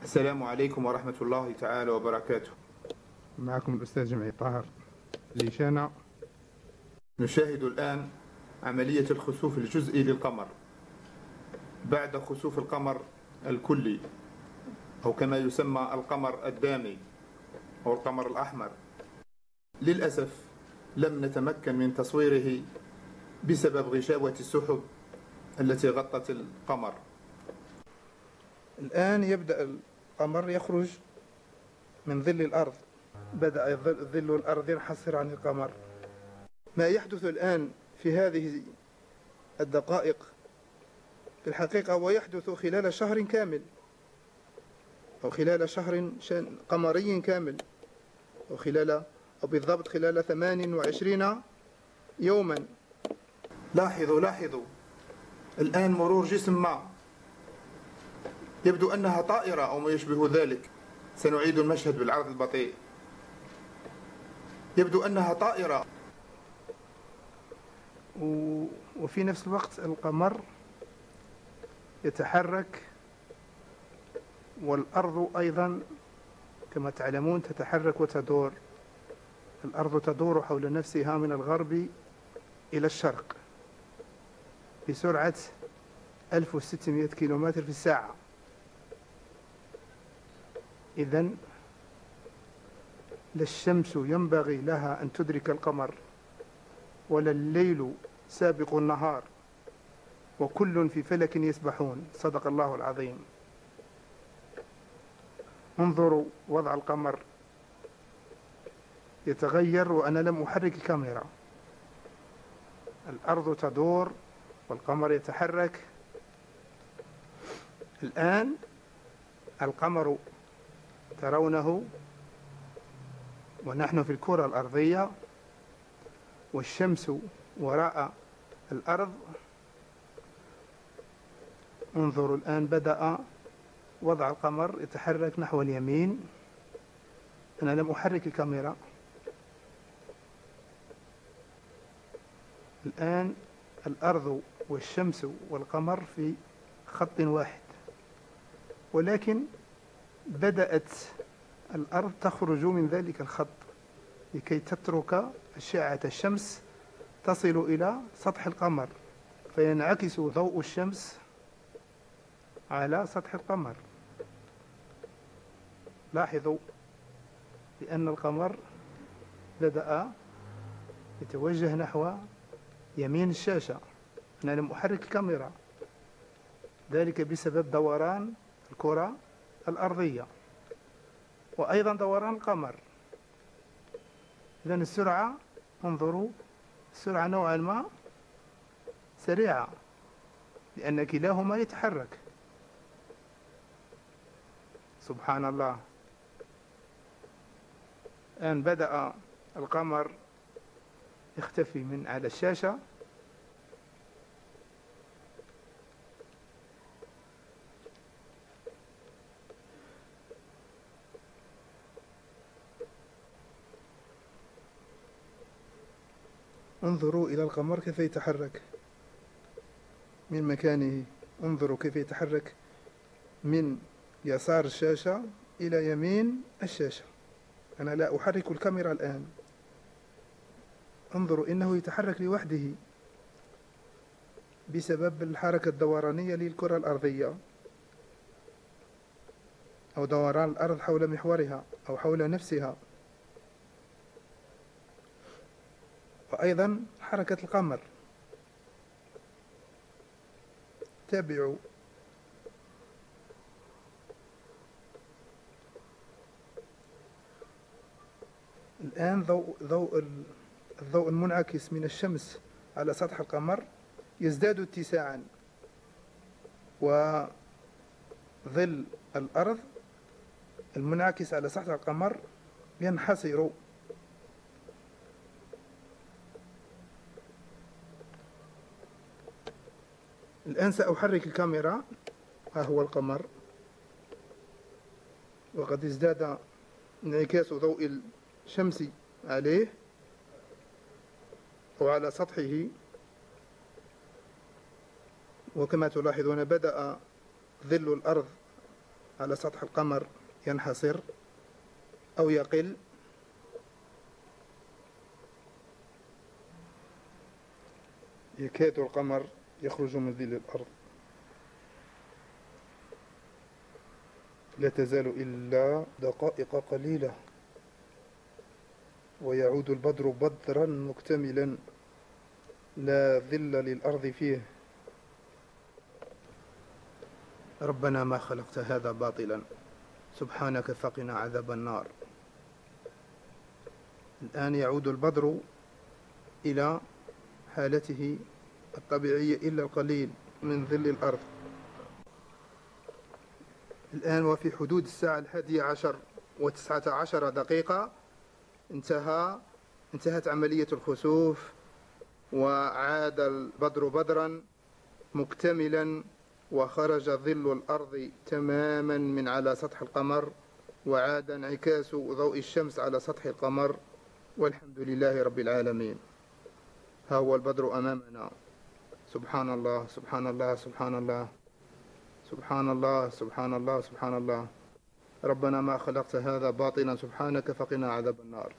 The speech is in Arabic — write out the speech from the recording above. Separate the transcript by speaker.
Speaker 1: السلام عليكم ورحمة الله تعالى وبركاته.
Speaker 2: معكم الأستاذ جمعي طاهر ليشانا
Speaker 1: نشاهد الآن عملية الخسوف الجزئي للقمر. بعد خسوف القمر الكلي أو كما يسمى القمر الدامي أو القمر الأحمر. للأسف لم نتمكن من تصويره بسبب غشاوة السحب التي غطت القمر.
Speaker 3: الآن يبدأ القمر يخرج من ظل الأرض. بدأ ظل الأرض ينحسر عن القمر. ما يحدث الآن في هذه الدقائق في الحقيقة هو يحدث خلال شهر كامل أو خلال شهر قمري كامل أو خلال أو بالضبط خلال 28 يوما.
Speaker 1: لاحظوا لاحظوا الآن مرور جسم ما يبدو أنها طائرة أو ما يشبه ذلك. سنعيد المشهد بالعرض البطيء. يبدو أنها طائرة.
Speaker 3: وفي نفس الوقت القمر يتحرك والأرض أيضا كما تعلمون تتحرك وتدور. الأرض تدور حول نفسها من الغرب إلى الشرق بسرعة 1600 كيلومتر في الساعة. إذا لا الشمس ينبغي لها أن تدرك القمر ولا الليل سابق النهار وكل في فلك يسبحون. صدق الله العظيم. انظروا وضع القمر. يتغير وأنا لم أحرك الكاميرا. الأرض تدور والقمر يتحرك. الآن القمر ترونه ونحن في الكرة الأرضية والشمس وراء الأرض. انظروا الآن بدأ وضع القمر يتحرك نحو اليمين. أنا لم أحرك الكاميرا. الآن الأرض والشمس والقمر في خط واحد. ولكن بدأت الأرض تخرج من ذلك الخط لكي تترك أشعة الشمس تصل إلى سطح القمر فينعكس ضوء الشمس على سطح القمر. لاحظوا بأن القمر بدأ يتوجه نحو يمين الشاشة. أنا لم أحرك الكاميرا. ذلك بسبب دوران الكرة الأرضية. وأيضا دوران القمر. إذا السرعة انظروا السرعة نوعا ما سريعة لأن كلاهما يتحرك. سبحان الله. الآن بدأ القمر يختفي من على الشاشة. انظروا إلى القمر كيف يتحرك. من مكانه. انظروا كيف يتحرك. من يسار الشاشة إلى يمين الشاشة. أنا لا أحرك الكاميرا الآن. انظروا إنه يتحرك لوحده بسبب الحركة الدورانية للكرة الأرضية. أو دوران الأرض حول محورها أو حول نفسها. وأيضا حركة القمر. تابعوا. الآن ضوء ضوء الضوء المنعكس من الشمس على سطح القمر يزداد اتساعا. وظل الأرض المنعكس على سطح القمر ينحصر. الآن سأحرك الكاميرا. ها هو القمر. وقد ازداد انعكاس ضوء الشمس عليه أو على سطحه. وكما تلاحظون بدأ ظل الأرض على سطح القمر ينحصر أو يقل. يكاد القمر يخرج من ظل الأرض. لا تزال إلا دقائق قليلة. ويعود البدر بدرا مكتملا. لا ظل للأرض فيه. ربنا ما خلقت هذا باطلا. سبحانك فقنا عذاب النار. الآن يعود البدر إلى حالته الطبيعية إلا القليل من ظل الأرض. الآن وفي حدود الساعة الحادية عشر وتسعة عشر دقيقة انتهى انتهت عملية الخسوف وعاد البدر بدرا مكتملا وخرج ظل الأرض تماما من على سطح القمر وعاد انعكاس ضوء الشمس على سطح القمر. والحمد لله رب العالمين. ها هو البدر أمامنا. سبحان الله سبحان الله سبحان الله سبحان الله سبحان الله سبحان الله ربنا ما خلقت هذا باطلا سبحانك فقنا عذاب النار.